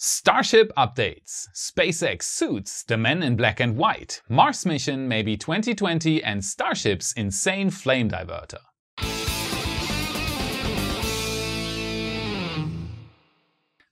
Starship updates. SpaceX suits the men in black and white. Mars mission maybe 2020 and Starship's insane flame diverter.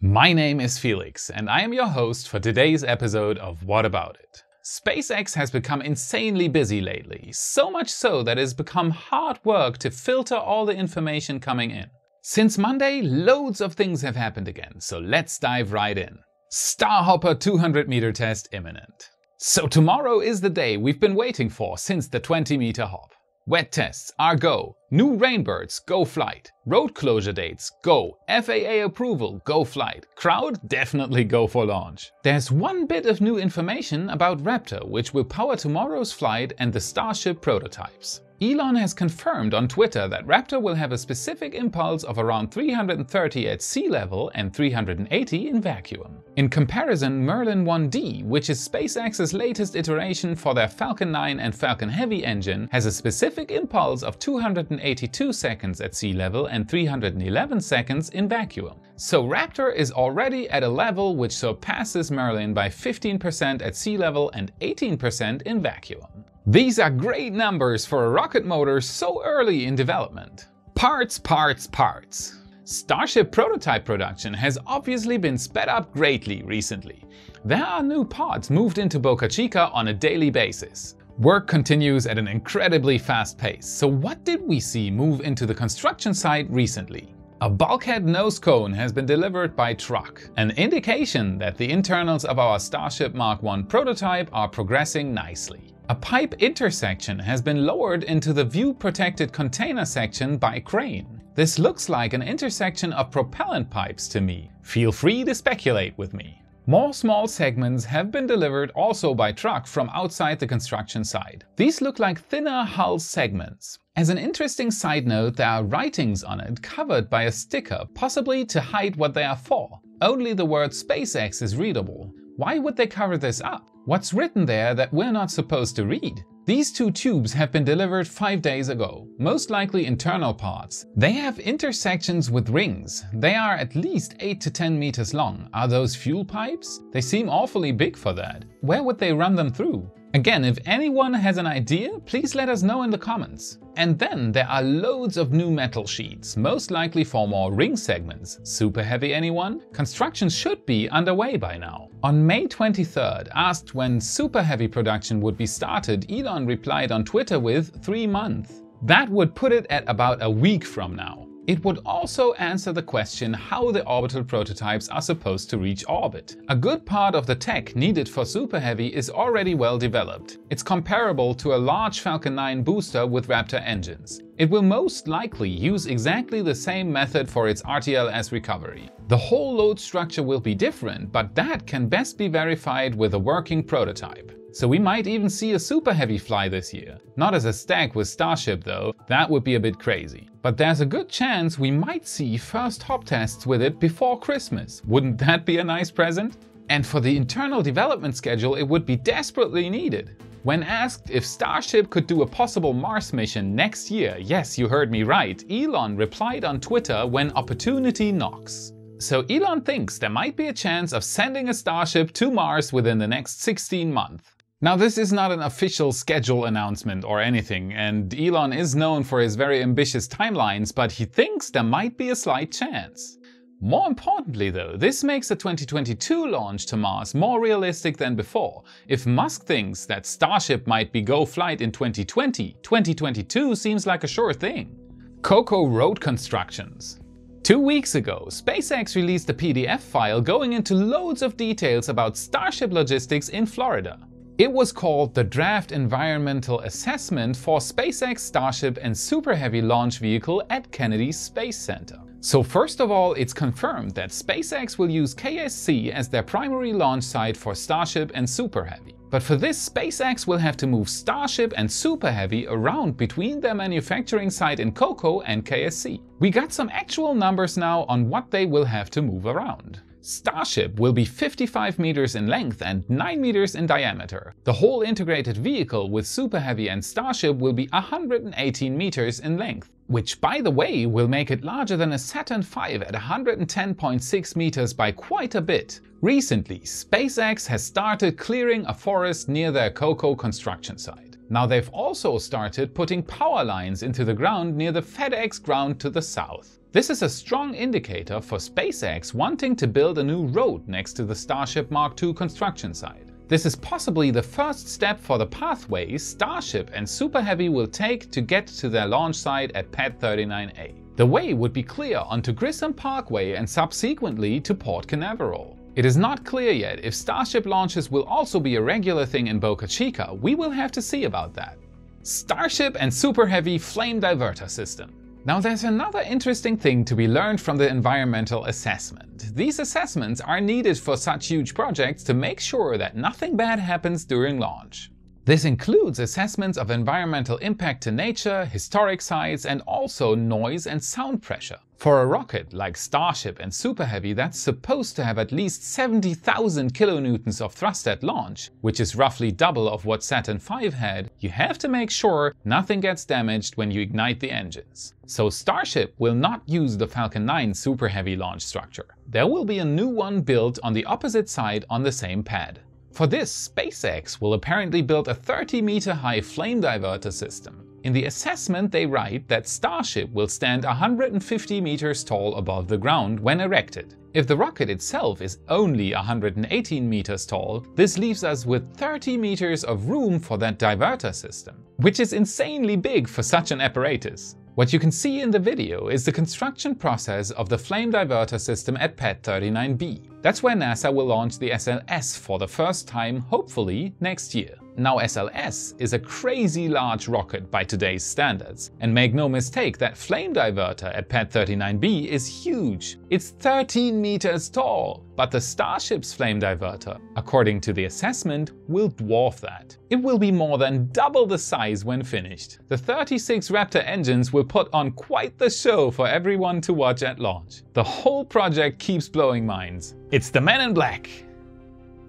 My name is Felix and I am your host for today's episode of What About It. SpaceX has become insanely busy lately, so much so that it has become hard work to filter all the information coming in. Since Monday, loads of things have happened again, so let's dive right in. Starhopper 200 meter test imminent. So tomorrow is the day we've been waiting for since the 20 meter hop. Wet tests are go. New Rainbirds, go flight. Road closure dates, go. FAA approval, go flight. Crowd, definitely go for launch. There's one bit of new information about Raptor, which will power tomorrow's flight and the Starship prototypes. Elon has confirmed on Twitter that Raptor will have a specific impulse of around 330 at sea level and 380 in vacuum. In comparison, Merlin 1D, which is SpaceX's latest iteration for their Falcon 9 and Falcon Heavy engine, has a specific impulse of 282 seconds at sea level and 311 seconds in vacuum. So Raptor is already at a level which surpasses Merlin by 15% at sea level and 18% in vacuum. These are great numbers for a rocket motor so early in development. Parts, parts, parts. Starship prototype production has obviously been sped up greatly recently. There are new pods moved into Boca Chica on a daily basis. Work continues at an incredibly fast pace, so what did we see move into the construction site recently? A bulkhead nose cone has been delivered by truck, an indication that the internals of our Starship Mark 1 prototype are progressing nicely. A pipe intersection has been lowered into the view-protected container section by crane. This looks like an intersection of propellant pipes to me. Feel free to speculate with me. More small segments have been delivered also by truck from outside the construction site. These look like thinner hull segments. As an interesting side note, there are writings on it covered by a sticker, possibly to hide what they are for. Only the word SpaceX is readable. Why would they cover this up? What's written there that we're not supposed to read? These two tubes have been delivered five days ago, most likely internal parts. They have intersections with rings. They are at least 8 to 10 meters long. Are those fuel pipes? They seem awfully big for that. Where would they run them through? Again, if anyone has an idea, please let us know in the comments. And then there are loads of new metal sheets, most likely for more ring segments. Super heavy anyone? Construction should be underway by now. On May 23rd, asked when super heavy production would be started, Elon replied on Twitter with 3 months. That would put it at about a week from now. It would also answer the question how the orbital prototypes are supposed to reach orbit. A good part of the tech needed for Super Heavy is already well developed. It's comparable to a large Falcon 9 booster with Raptor engines. It will most likely use exactly the same method for its RTLS recovery. The whole load structure will be different, but that can best be verified with a working prototype. So we might even see a super heavy fly this year. Not as a stack with Starship though, that would be a bit crazy. But there's a good chance we might see first hop tests with it before Christmas. Wouldn't that be a nice present? And for the internal development schedule it would be desperately needed. When asked if Starship could do a possible Mars mission next year, yes, you heard me right, Elon replied on Twitter when opportunity knocks. So Elon thinks there might be a chance of sending a Starship to Mars within the next 16 months. Now this is not an official schedule announcement or anything, and Elon is known for his very ambitious timelines, but he thinks there might be a slight chance. More importantly though, this makes the 2022 launch to Mars more realistic than before. If Musk thinks that Starship might be go flight in 2020, 2022 seems like a sure thing. Cocoa road constructions. Two weeks ago, SpaceX released a PDF file going into loads of details about Starship logistics in Florida. It was called the Draft Environmental Assessment for SpaceX Starship and Super Heavy launch vehicle at Kennedy Space Center. So first of all, it's confirmed that SpaceX will use KSC as their primary launch site for Starship and Super Heavy. But for this, SpaceX will have to move Starship and Super Heavy around between their manufacturing site in Cocoa and KSC. We got some actual numbers now on what they will have to move around. Starship will be 55 meters in length and 9 meters in diameter. The whole integrated vehicle with Super Heavy and Starship will be 118 meters in length, which by the way will make it larger than a Saturn V at 110.6 meters by quite a bit. Recently, SpaceX has started clearing a forest near their Cocoa construction site. Now they've also started putting power lines into the ground near the FedEx ground to the south. This is a strong indicator for SpaceX wanting to build a new road next to the Starship Mark II construction site. This is possibly the first step for the pathway Starship and Super Heavy will take to get to their launch site at Pad 39A. The way would be clear onto Grissom Parkway and subsequently to Port Canaveral. It is not clear yet if Starship launches will also be a regular thing in Boca Chica. We will have to see about that. Starship and Super Heavy Flame Diverter System. Now there's another interesting thing to be learned from the environmental assessment. These assessments are needed for such huge projects to make sure that nothing bad happens during launch. This includes assessments of environmental impact to nature, historic sites, and also noise and sound pressure. For a rocket like Starship and Super Heavy that's supposed to have at least 70,000 kilonewtons of thrust at launch, which is roughly double of what Saturn V had, you have to make sure nothing gets damaged when you ignite the engines. So Starship will not use the Falcon 9 Super Heavy launch structure. There will be a new one built on the opposite side on the same pad. For this, SpaceX will apparently build a 30 meter high flame diverter system. In the assessment they write that Starship will stand 150 meters tall above the ground when erected. If the rocket itself is only 118 meters tall, this leaves us with 30 meters of room for that diverter system, which is insanely big for such an apparatus. What you can see in the video is the construction process of the flame diverter system at Pad 39B. That's where NASA will launch the SLS for the first time, hopefully, next year. Now SLS is a crazy large rocket by today's standards. And make no mistake, that flame diverter at Pad 39B is huge. It's 13 meters tall. But the Starship's flame diverter, according to the assessment, will dwarf that. It will be more than double the size when finished. The 36 Raptor engines will put on quite the show for everyone to watch at launch. The whole project keeps blowing minds. It's the men in black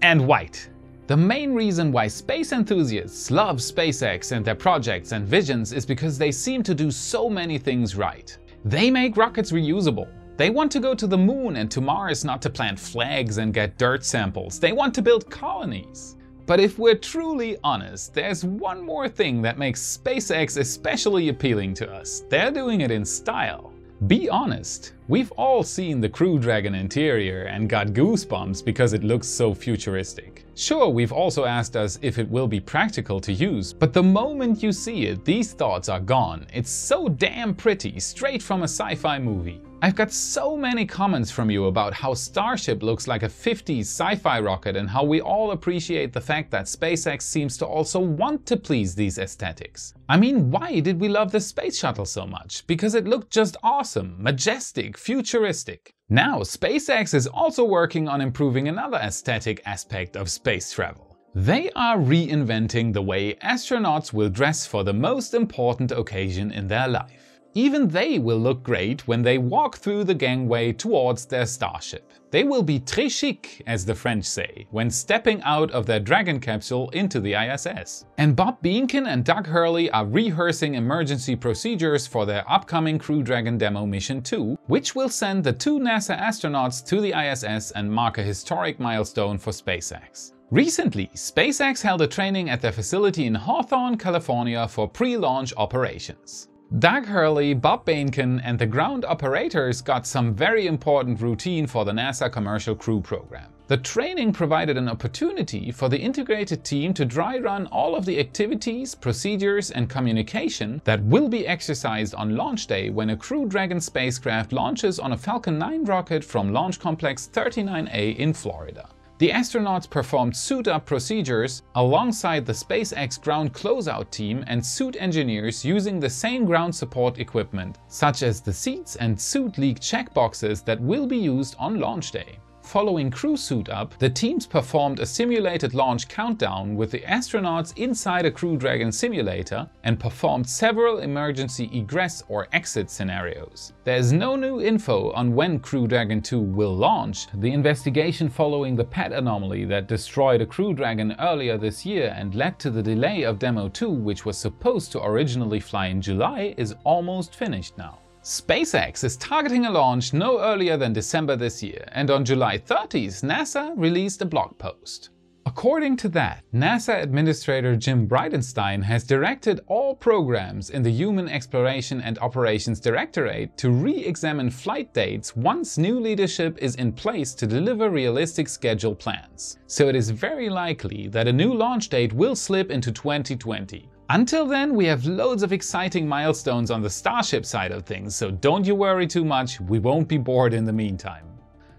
and white. The main reason why space enthusiasts love SpaceX and their projects and visions is because they seem to do so many things right. They make rockets reusable. They want to go to the moon and to Mars not to plant flags and get dirt samples. They want to build colonies. But if we're truly honest, there's one more thing that makes SpaceX especially appealing to us. They're doing it in style. Be honest, we've all seen the Crew Dragon interior and got goosebumps because it looks so futuristic. Sure, we've also asked us if it will be practical to use, but the moment you see it, these thoughts are gone. It's so damn pretty, straight from a sci-fi movie. I've got so many comments from you about how Starship looks like a 50s sci-fi rocket and how we all appreciate the fact that SpaceX seems to also want to please these aesthetics. I mean, why did we love the space shuttle so much? Because it looked just awesome, majestic, futuristic. Now, SpaceX is also working on improving another aesthetic aspect of space travel. They are reinventing the way astronauts will dress for the most important occasion in their life. Even they will look great when they walk through the gangway towards their starship. They will be très chic, as the French say, when stepping out of their Dragon capsule into the ISS. And Bob Behnken and Doug Hurley are rehearsing emergency procedures for their upcoming Crew Dragon demo mission 2, which will send the two NASA astronauts to the ISS and mark a historic milestone for SpaceX. Recently, SpaceX held a training at their facility in Hawthorne, California for pre-launch operations. Doug Hurley, Bob Behnken and the ground operators got some very important routine for the NASA Commercial Crew Program. The training provided an opportunity for the integrated team to dry run all of the activities, procedures and communication that will be exercised on launch day when a Crew Dragon spacecraft launches on a Falcon 9 rocket from Launch Complex 39A in Florida. The astronauts performed suit-up procedures alongside the SpaceX ground closeout team and suit engineers using the same ground support equipment, such as the seats and suit leak checkboxes that will be used on launch day. Following crew suit up, the teams performed a simulated launch countdown with the astronauts inside a Crew Dragon simulator and performed several emergency egress or exit scenarios. There is no new info on when Crew Dragon 2 will launch. The investigation following the pad anomaly that destroyed a Crew Dragon earlier this year and led to the delay of Demo 2, which was supposed to originally fly in July, is almost finished now. SpaceX is targeting a launch no earlier than December this year, and on July 30th, NASA released a blog post. According to that, NASA Administrator Jim Bridenstine has directed all programs in the Human Exploration and Operations Directorate to re-examine flight dates once new leadership is in place to deliver realistic schedule plans. So it is very likely that a new launch date will slip into 2020. Until then, we have loads of exciting milestones on the Starship side of things, so don't you worry too much, we won't be bored in the meantime.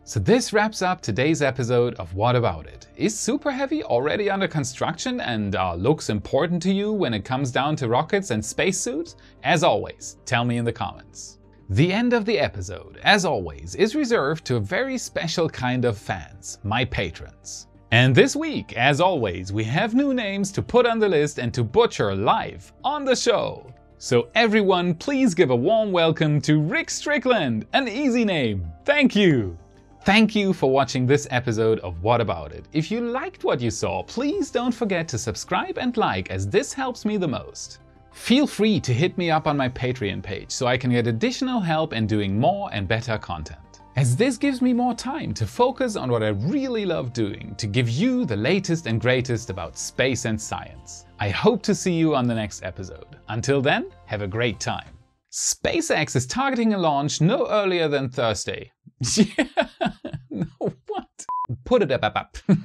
So this wraps up today's episode of What About It? Is Super Heavy already under construction and are looks important to you when it comes down to rockets and spacesuits? As always, tell me in the comments. The end of the episode, as always, is reserved to a very special kind of fans, my patrons. And this week, as always, we have new names to put on the list and to butcher live on the show. So everyone, please give a warm welcome to Rick Strickland, an easy name. Thank you. Thank you for watching this episode of What About It. If you liked what you saw, please don't forget to subscribe and like as this helps me the most. Feel free to hit me up on my Patreon page so I can get additional help in doing more and better content as this gives me more time to focus on what I really love doing, to give you the latest and greatest about space and science. I hope to see you on the next episode. Until then, have a great time. SpaceX is targeting a launch no earlier than Thursday. yeah, no, what? Put it up, up, up.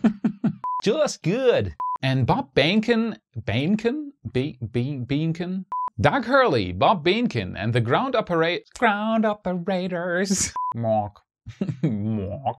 Just good. And Bob Behnken, Behnken? Be, Be, Behnken? Doug Hurley, Bob Behnken, and the ground ground operators. Mark. Mark.